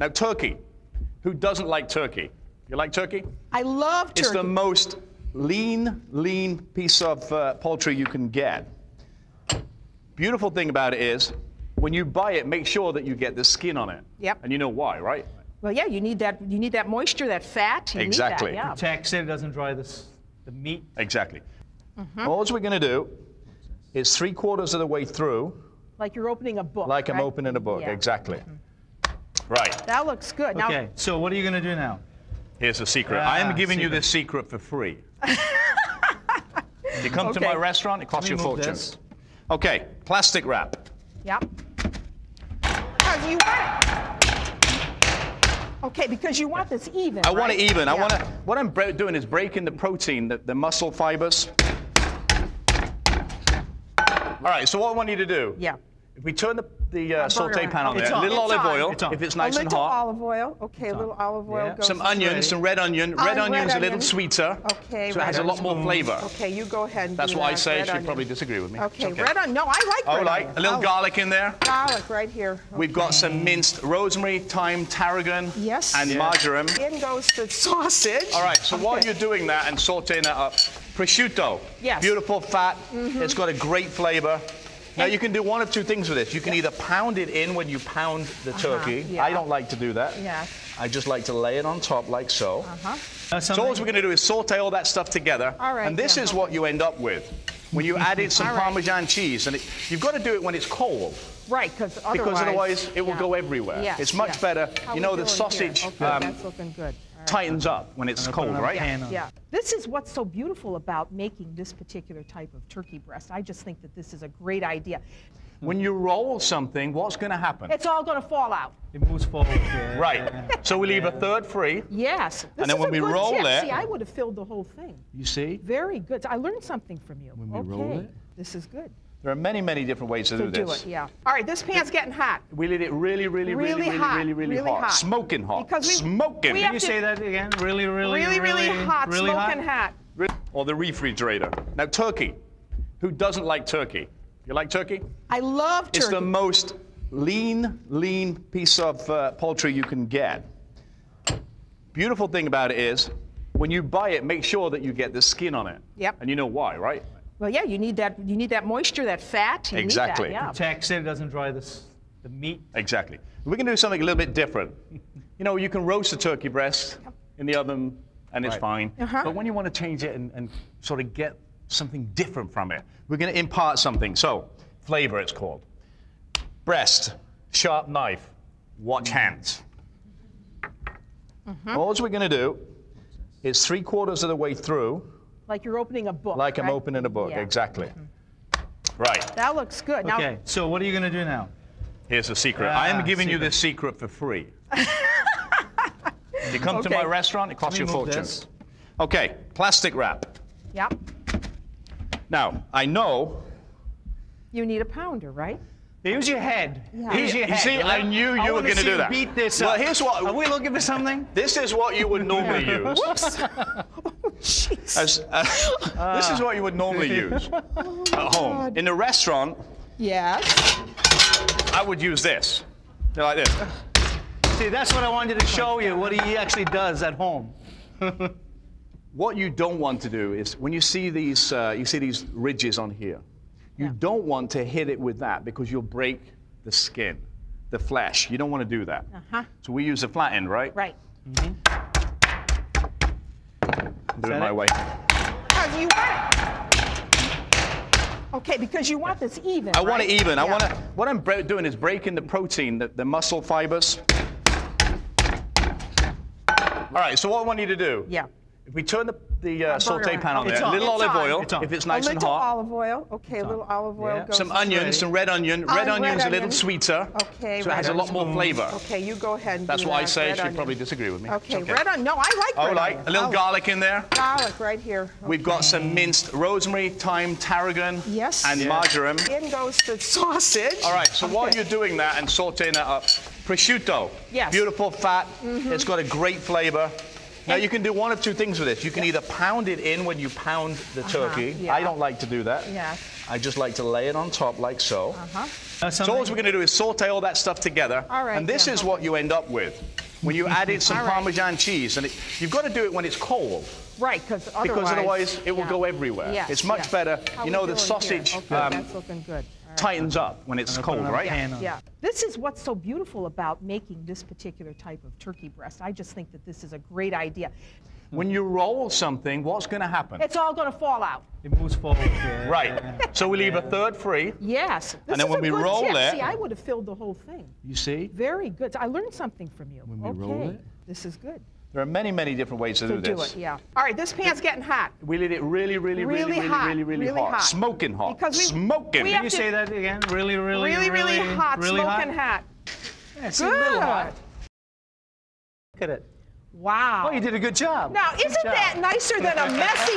Now, turkey. Who doesn't like turkey? You like turkey? I love turkey. It's the most lean, lean piece of uh, poultry you can get. Beautiful thing about it is, when you buy it, make sure that you get the skin on it. Yep. And you know why, right? well, yeah, you need that. You need that moisture, that fat. You Exactly. Need that, yeah. Protects it, it doesn't dry this, the meat. Exactly. Mm-hmm. All we're going to do is three quarters of the way through, Like you're opening a book. like I'm opening a book. Yeah. Mm-hmm. Exactly. Right. That looks good. Now, Okay, so what are you going to do now? Here's the secret. Ah, I am giving you secret. this secret for free. you come to my restaurant, it costs you a fortune. this. Okay, plastic wrap. Yep. Because you want Okay, because you want this even. I want it even. I want to. What I'm bre- doing is breaking the protein, the, the muscle fibers. All right. So what I want you to do? Yeah. If we turn the, the uh, saute pan on there, a little It's olive on. oil, It's if it's nice and little hot. olive oil. Okay, a little olive oil Yeah. goes. Some onions, some red onion. Red red onion's a little onion. sweeter. Okay, So it red has a lot more flavor. Okay, you go ahead and That's what I say. red She'll onion. probably disagree with me. Okay, It's red onion. No, I like Oh, red like onion. a little Oh, garlic in there. Garlic right here. We've got some minced rosemary, thyme, tarragon, Yes. and Yeah. marjoram. In goes the sausage. All right, so while you're doing that and sauteing that up, prosciutto. Yes. Mm-hmm. Beautiful fat. It's got a great flavor. Now you can do one of two things with this. You can either pound it in when you pound the turkey. yeah. I don't like to do that. Yeah. I just like to lay it on top like so. Uh-huh. Uh, So all we're going to do is saute all that stuff together. All right, and this yeah, is what you end up with. When you added some right. Parmesan cheese, and it, you've got to do it when it's cold. Right, because otherwise. Because otherwise it will go everywhere. Yes, It's much yes. better. How You know, the sausage. Okay, um, that's looking good. All right. Tightens up when it's cold, right? pan. Yeah. This is what's so beautiful about making this particular type of turkey breast. I just think that this is a great idea. When you roll something, what's going to happen? It's all going to fall out. It moves forward. yeah, Right. So we leave a third free. Yes. This then is when a we good roll tip. it- See, I would have filled the whole thing. You see? Very good. I learned something from you. When we okay. roll it? This is good. There are many, many different ways to, To do do this. it, yeah. All right, this pan's getting hot. We let it really, really, really, Really really, hot, really, really, really hot. hot. Smoking hot. Because we- Smoking. we Can you say that again? Really, really, Really, really, really hot, really smoking hot. or the refrigerator. Now, turkey. Who doesn't like turkey? You like turkey? I love turkey. It's the most lean, lean piece of uh, poultry you can get. Beautiful thing about it is, when you buy it, make sure that you get the skin on it. Yep. And you know why, right? Well, yeah, you need that. You need that moisture, that fat. You Exactly. Need that, yeah. Protects it, it doesn't dry this, the meat. Exactly. We're going to do something a little bit different. You know, you can roast a turkey breast in the oven and it's Right. fine. Uh-huh. But when you want to change it and, and sort of get something different from it, we're going to impart something. So, flavor it's called. Breast, sharp knife, watch hands. Mm-hmm. All we're going to do is three quarters of the way through, Like you're opening a book. like I'm opening a book. Yeah. Mm-hmm. Exactly. Right. That looks good. Now, Okay, so what are you going to do now? Here's the secret. Ah, I am giving you secret. this secret for free. you come to my restaurant, it costs you a fortune. this. Okay, plastic wrap. Yep. Now, I know. You need a pounder, right? Use your head. Yeah. Use your head. You see, I knew you were gonna do you that. Beat this Well, up. here's what- Are we looking for something? This is what you would normally use. Jeez. As, uh, this is what you would normally use at home. In a restaurant, Yes. I would use this. They're like this. See, that's what I wanted to show you, what he actually does at home. What you don't want to do is when you see these, uh, you see these ridges on here, you don't want to hit it with that because you'll break the skin, the flesh. You don't want to do that. Uh-huh. So we use the flat end, right? Right. Do it my it? way. Because you want Okay, because you want this even. I want right? it even. I want to. What I'm bre- doing is breaking the protein, the, the muscle fibers. All right. So what I want you to do? Yeah. If we turn the, the uh, saute pan on there, a little olive oil, It's if it's nice and hot. A little olive oil. Okay, a little olive oil Yeah. goes Some onions, some red onion. Red red onion's a little onion. sweeter. Okay, So it has a lot more flavor. Okay, you go ahead and That's what I say. red She'd onion. probably disagree with me. Okay, It's red onion. No, I like Oh, red like onion. a little Oh, garlic in there. Garlic right here. We've got some minced rosemary, thyme, tarragon, Yes. and Yeah. marjoram. In goes the sausage. All right, so while you're doing that and sauteing that up, prosciutto. Yes. Mm-hmm. Beautiful fat. It's got a great flavor. Now you can do one of two things with this. You can either pound it in when you pound the turkey. Uh-huh, yeah. I don't like to do that. Yeah. I just like to lay it on top like so. Uh, So all we're going to do is saute all that stuff together. All right, And this yeah, is what you end up with. When you added some All right. Parmesan cheese, and it, you've got to do it when it's cold, Right, because otherwise. because otherwise it will yeah. go everywhere. Yes, it's much yes. better. How you know, the sausage? Okay, um, that's looking good. All right. tightens up when it's cold, right? pan. Yeah. This is what's so beautiful about making this particular type of turkey breast. I just think that this is a great idea. When you roll something, what's going to happen? It's all going to fall out. It moves forward. yeah, Right. So we leave a third free. Yes. This then when we roll tip. it- See, I would have filled the whole thing. You see? Very good. I learned something from you. When we okay. roll it? This is good. There are many, many different ways to, To do do this. it, yeah. All right, this pan's getting hot. We let it really, really, really, Really really, hot, really, really, really hot. hot. Smoking hot. Because we- Smoking. we Can you to- say that again? Really, really, Really, really, really hot, really smoking hot. Yeah, see, a little Good. hot. Look at it. Wow. Oh, you did a good job. Now, Good isn't job. that nicer than a messy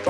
turkey?